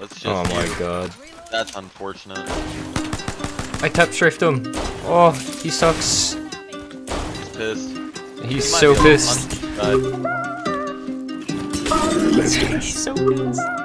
It's just Oh my you. god. That's unfortunate. I tap strafe him. Oh, he sucks. He's pissed. He's might so be on pissed. He's so pissed.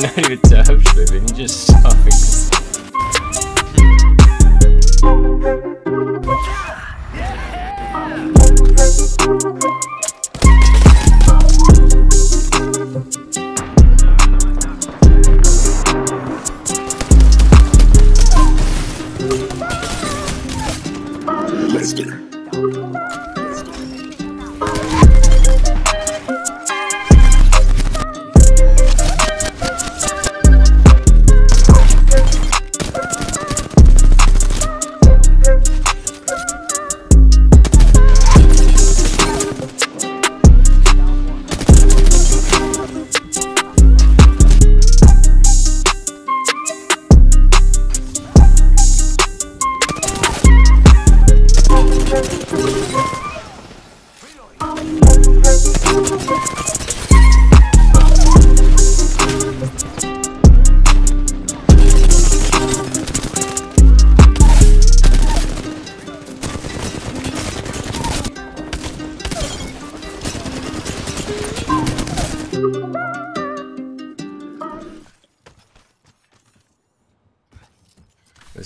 not even strafing, he just sucks.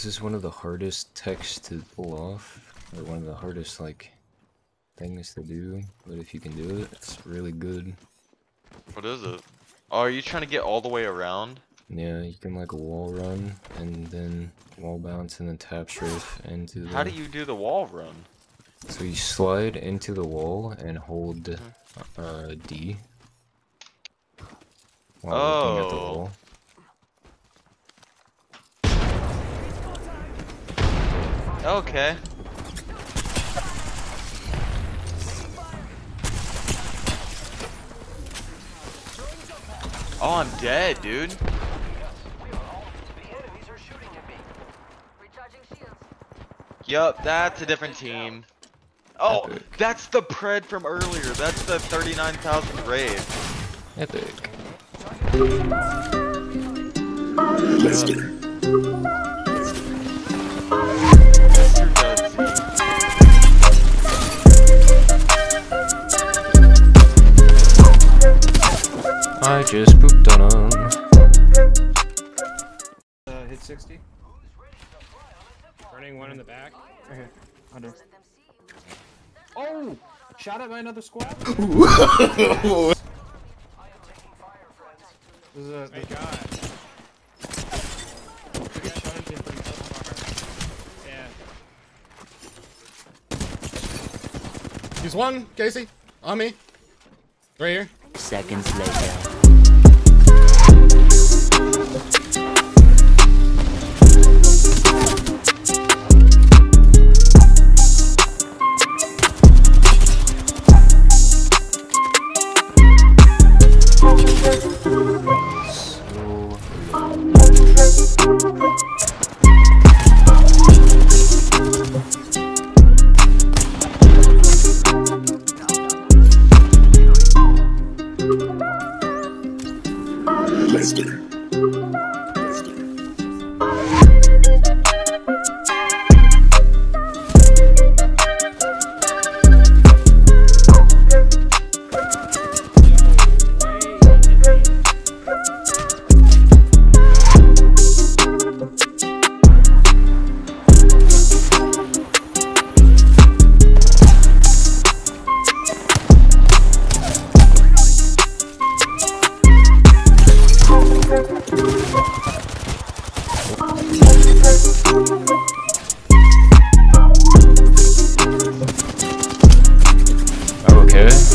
This is one of the hardest techs to pull off. Or one of the hardest, like, things to do. But if you can do it, it's really good. What is it? Oh, are you trying to get all the way around? Yeah, you can, like, wall run, and then wall bounce, and then tap strafe into the... How do you do the wall run? So you slide into the wall and hold Mm-hmm. uh, D. While looking at the Oh. wall. Okay. Oh, I'm dead, dude. Yup, that's a different team. Oh, Epic. that's the pred from earlier. That's the 39,000 raid. Epic. Mr. Uh, hit 60. Running one in the back. Okay, under. Oh! Shot at by another squad? this is a. My god. We got shot into from so far. Yeah. He's one, Casey. On me. Right here. Seconds later. So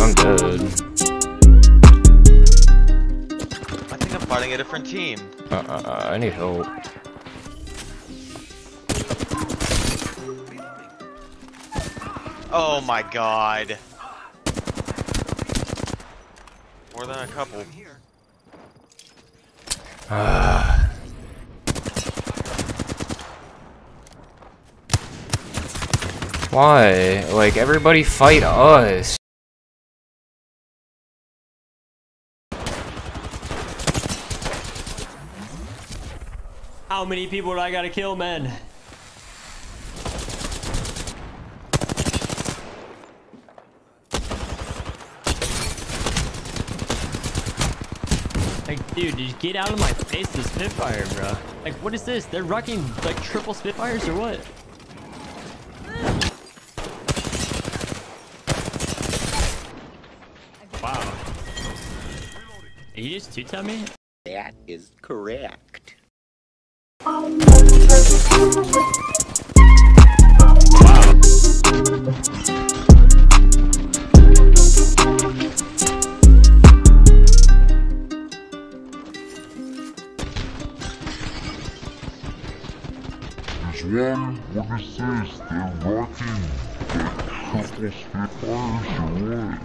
I'm dead. I think I'm fighting a different team. Uh, uh, uh, I need help. Oh my god. More than a couple. Ah. Why? Like, everybody fight us. How many people do I gotta kill, man? Like, dude, just get out of my face, the Spitfire, bro. Like, what is this? They're rocking, like, triple Spitfires or what? Wow. Did you just two-tap me? That is correct. One, is this? They're rocking the triple spitfires or what?